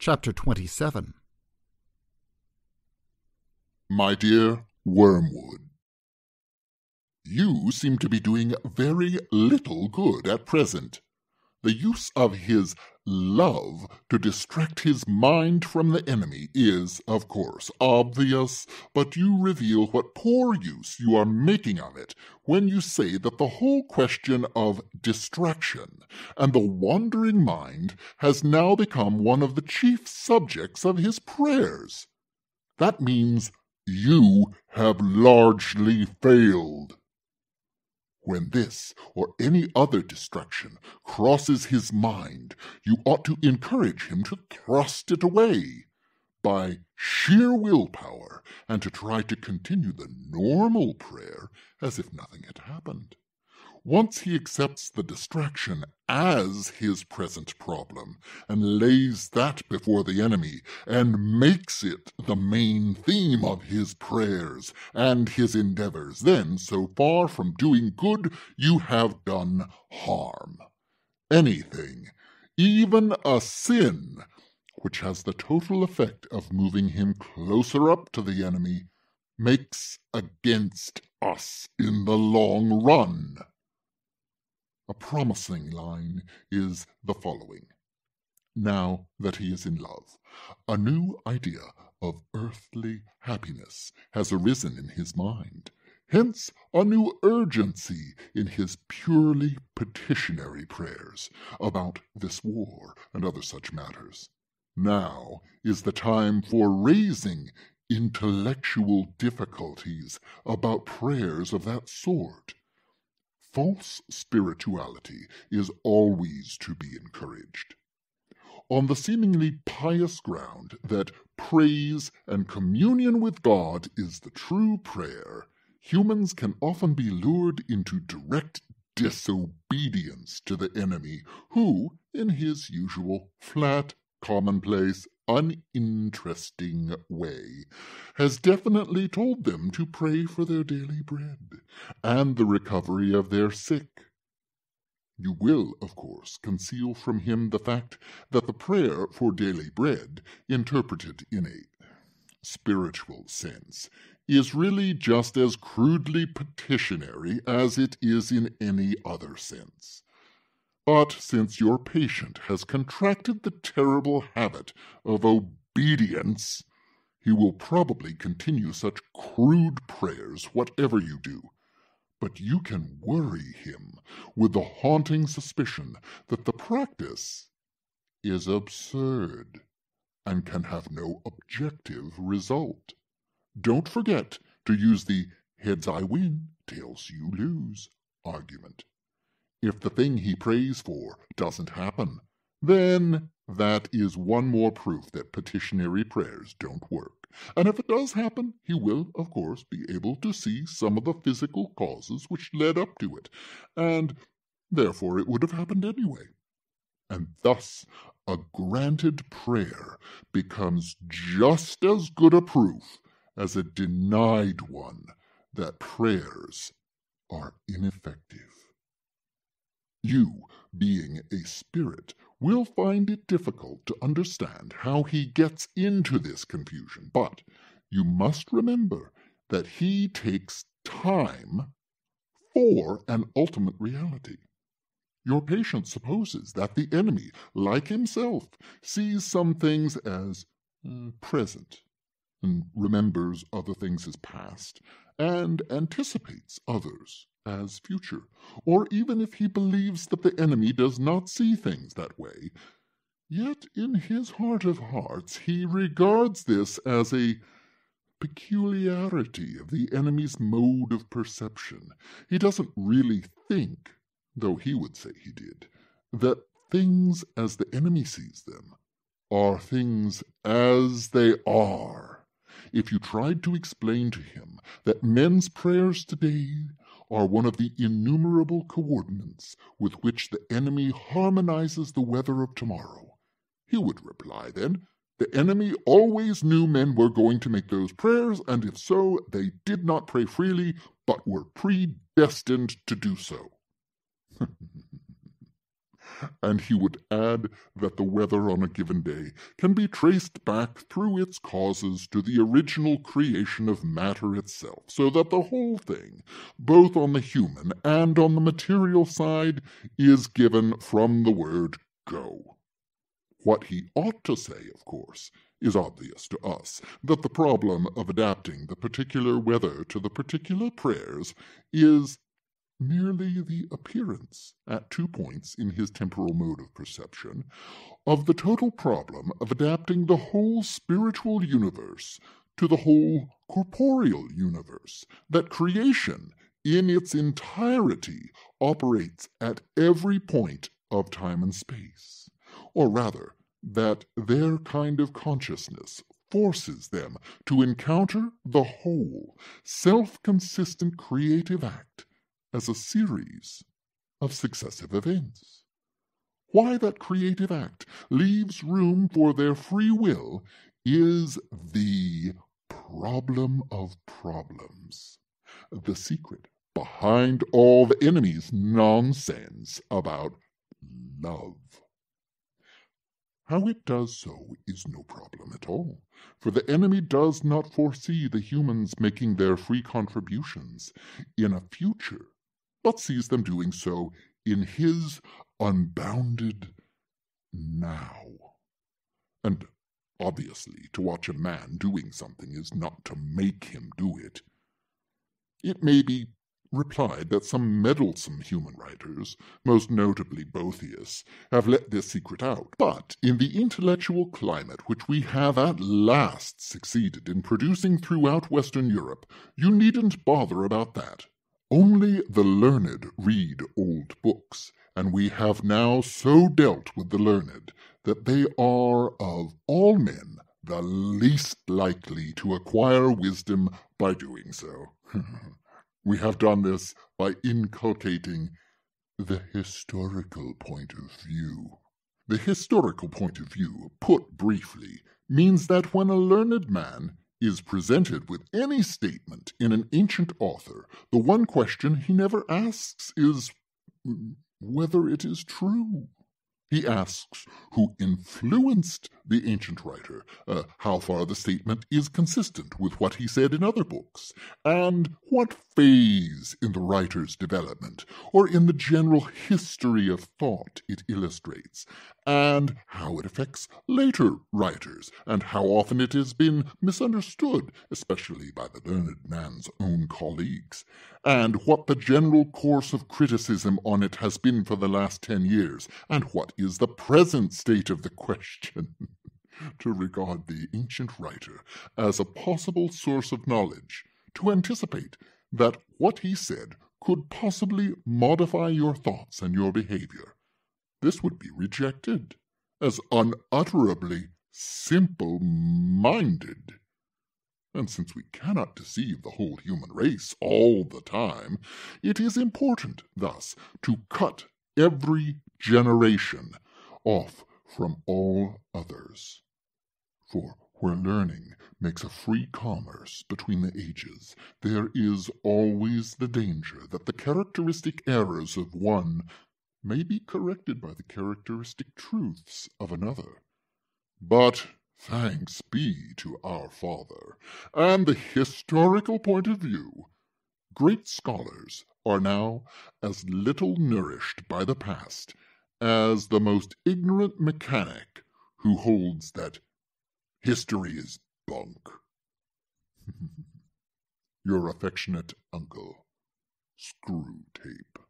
Chapter 27 My dear Wormwood, You seem to be doing very little good at present. The use of his love to distract his mind from the enemy is, of course, obvious, but you reveal what poor use you are making of it when you say that the whole question of distraction and the wandering mind has now become one of the chief subjects of his prayers. That means you have largely failed. When this or any other distraction crosses his mind, you ought to encourage him to thrust it away by sheer willpower and to try to continue the normal prayer as if nothing had happened. Once he accepts the distraction as his present problem and lays that before the enemy and makes it the main theme of his prayers and his endeavors, then, so far from doing good, you have done harm. Anything, even a sin, which has the total effect of moving him closer up to the enemy, makes against us in the long run. A promising line is the following. Now that he is in love, a new idea of earthly happiness has arisen in his mind. Hence, a new urgency in his purely petitionary prayers about this war and other such matters. Now is the time for raising intellectual difficulties about prayers of that sort. False spirituality is always to be encouraged. On the seemingly pious ground that praise and communion with God is the true prayer, humans can often be lured into direct disobedience to the enemy, who, in his usual flat, commonplace, uninteresting way, has definitely told them to pray for their daily bread and the recovery of their sick. You will, of course, conceal from him the fact that the prayer for daily bread, interpreted in a spiritual sense, is really just as crudely petitionary as it is in any other sense. But since your patient has contracted the terrible habit of obedience, he will probably continue such crude prayers whatever you do. But you can worry him with the haunting suspicion that the practice is absurd and can have no objective result. Don't forget to use the heads I win, tails you lose argument. If the thing he prays for doesn't happen, then that is one more proof that petitionary prayers don't work. And if it does happen, he will, of course, be able to see some of the physical causes which led up to it, and therefore it would have happened anyway. And thus a granted prayer becomes just as good a proof as a denied one that prayers are ineffective. You, being a spirit, will find it difficult to understand how he gets into this confusion, but you must remember that he takes time for an ultimate reality. Your patient supposes that the enemy, like himself, sees some things as uh, present and remembers other things as past and anticipates others as future, or even if he believes that the enemy does not see things that way, yet in his heart of hearts he regards this as a peculiarity of the enemy's mode of perception. He doesn't really think, though he would say he did, that things as the enemy sees them are things as they are. If you tried to explain to him that men's prayers today are one of the innumerable coordinates with which the enemy harmonizes the weather of tomorrow. He would reply then, the enemy always knew men were going to make those prayers, and if so, they did not pray freely, but were predestined to do so. And he would add that the weather on a given day can be traced back through its causes to the original creation of matter itself, so that the whole thing, both on the human and on the material side, is given from the word go. What he ought to say, of course, is obvious to us that the problem of adapting the particular weather to the particular prayers is merely the appearance, at two points in his temporal mode of perception, of the total problem of adapting the whole spiritual universe to the whole corporeal universe, that creation in its entirety operates at every point of time and space, or rather, that their kind of consciousness forces them to encounter the whole self consistent creative act as a series of successive events. Why that creative act leaves room for their free will is the problem of problems, the secret behind all the enemy's nonsense about love. How it does so is no problem at all, for the enemy does not foresee the humans making their free contributions in a future but sees them doing so in his unbounded now. And obviously, to watch a man doing something is not to make him do it. It may be replied that some meddlesome human writers, most notably Boethius, have let this secret out. But in the intellectual climate which we have at last succeeded in producing throughout Western Europe, you needn't bother about that. Only the learned read old books, and we have now so dealt with the learned that they are of all men the least likely to acquire wisdom by doing so. we have done this by inculcating the historical point of view. The historical point of view, put briefly, means that when a learned man is presented with any statement in an ancient author, the one question he never asks is whether it is true. He asks who influenced the ancient writer, uh, how far the statement is consistent with what he said in other books, and what phase in the writer's development or in the general history of thought it illustrates, and how it affects later writers, and how often it has been misunderstood, especially by the learned man's own colleagues, and what the general course of criticism on it has been for the last ten years, and what is the present state of the question. to regard the ancient writer as a possible source of knowledge, to anticipate that what he said could possibly modify your thoughts and your behavior, this would be rejected as unutterably simple minded. And since we cannot deceive the whole human race all the time, it is important thus to cut every generation off from all others. For where learning makes a free commerce between the ages, there is always the danger that the characteristic errors of one may be corrected by the characteristic truths of another. But thanks be to our Father and the historical point of view, great scholars are now as little nourished by the past as the most ignorant mechanic who holds that history is bunk. Your affectionate uncle, Screwtape.